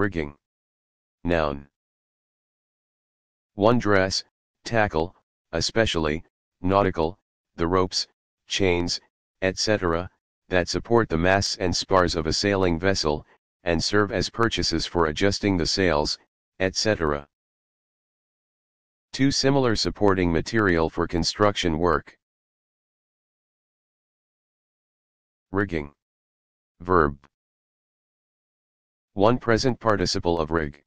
Rigging. Noun. 1. Dress, tackle, especially, nautical, the ropes, chains, etc., that support the masts and spars of a sailing vessel, and serve as purchases for adjusting the sails, etc. 2. Similar supporting material for construction work. Rigging. Verb. 1. Present participle of rig.